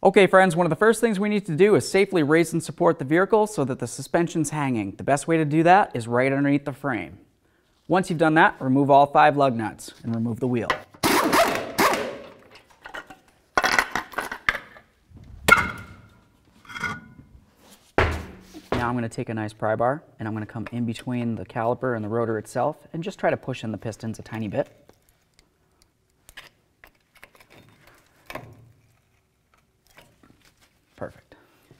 Okay friends, one of the first things we need to do is safely raise and support the vehicle so that the suspension's hanging. The best way to do that is right underneath the frame. Once you've done that, remove all five lug nuts and remove the wheel. Now I'm going to take a nice pry bar and I'm going to come in between the caliper and the rotor itself and just try to push in the pistons a tiny bit.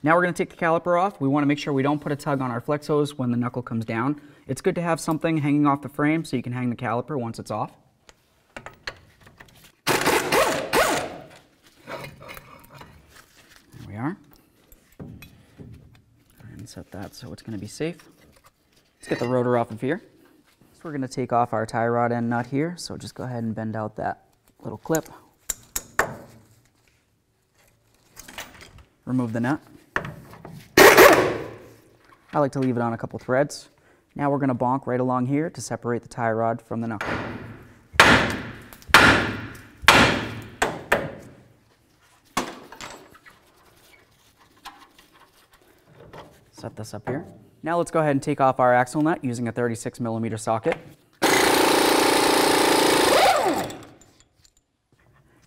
Now we're going to take the caliper off. We want to make sure we don't put a tug on our flex hose when the knuckle comes down. It's good to have something hanging off the frame so you can hang the caliper once it's off. There we are. And set that so it's going to be safe. Let's get the rotor off of here. So we're going to take off our tie rod end nut here. So just go ahead and bend out that little clip. remove the nut. I like to leave it on a couple threads. Now we're going to bonk right along here to separate the tie rod from the knuckle. Set this up here. Now let's go ahead and take off our axle nut using a 36 millimeter socket.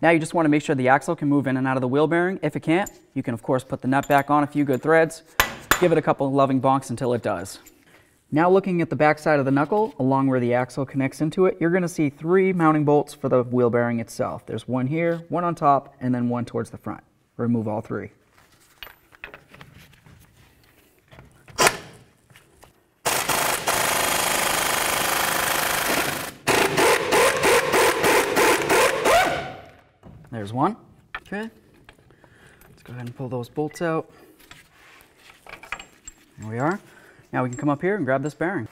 Now you just want to make sure the axle can move in and out of the wheel bearing. If it can't, you can of course put the nut back on a few good threads, give it a couple loving bonks until it does. Now looking at the back side of the knuckle, along where the axle connects into it, you're going to see three mounting bolts for the wheel bearing itself. There's one here, one on top, and then one towards the front. Remove all three. There's one. Okay. Let's go ahead and pull those bolts out. There we are. Now we can come up here and grab this bearing.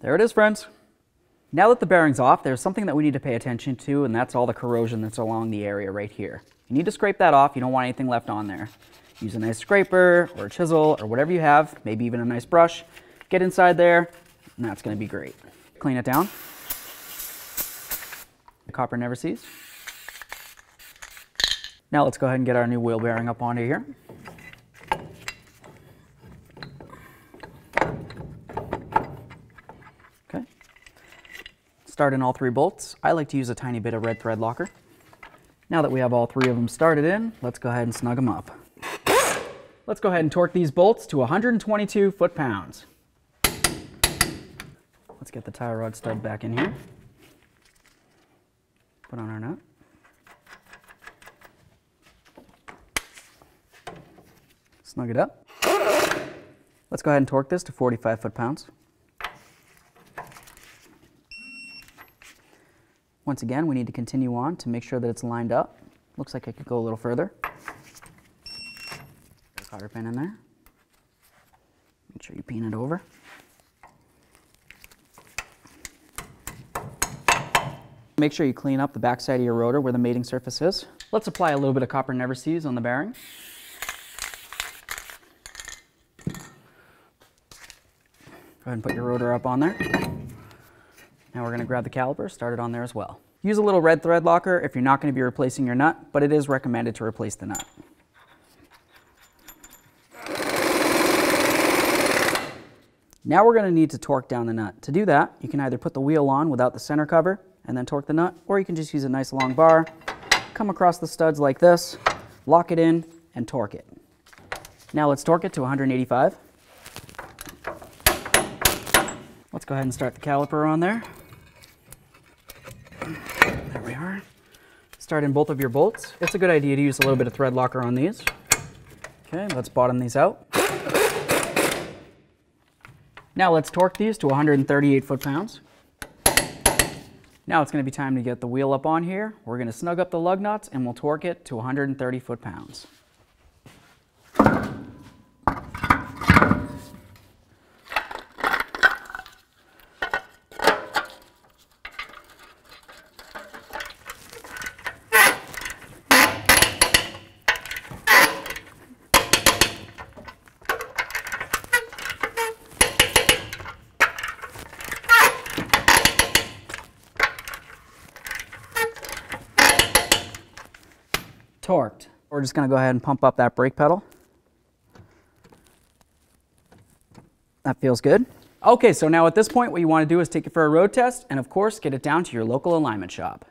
There it is, friends. Now that the bearing's off, there's something that we need to pay attention to, and that's all the corrosion that's along the area right here. You need to scrape that off. You don't want anything left on there. Use a nice scraper or a chisel or whatever you have, maybe even a nice brush. Get inside there, and that's going to be great. Clean it down. The copper Never-Seez. Now let's go ahead and get our new wheel bearing up onto here. Start in all three bolts. I like to use a tiny bit of red thread locker. Now that we have all three of them started in, let's go ahead and snug them up. Let's go ahead and torque these bolts to 122 foot-pounds. Let's get the tie rod stud back in here. Put on our nut. Snug it up. Let's go ahead and torque this to 45 foot-pounds. Once again, we need to continue on to make sure that it's lined up. Looks like I could go a little further. Cotter pin in there. Make sure you pin it over. Make sure you clean up the backside of your rotor where the mating surface is. Let's apply a little bit of copper Never-Seez on the bearing. Go ahead and put your rotor up on there. Now we're going to grab the caliper, start it on there as well. Use a little red thread locker if you're not going to be replacing your nut, but it is recommended to replace the nut. Now we're going to need to torque down the nut. To do that, you can either put the wheel on without the center cover and then torque the nut, or you can just use a nice long bar, come across the studs like this, lock it in, and torque it. Now let's torque it to 185. Let's go ahead and start the caliper on. There we are. Start in both of your bolts. It's a good idea to use a little bit of thread locker on these. Okay, let's bottom these out. Now let's torque these to 138 foot-pounds. Now it's going to be time to get the wheel up on here. We're going to snug up the lug nuts and we'll torque it to 130 foot-pounds. Torqued. We're just gonna go ahead and pump up that brake pedal. That feels good. Okay, so now at this point, what you wanna do is take it for a road test and of course, get it down to your local alignment shop.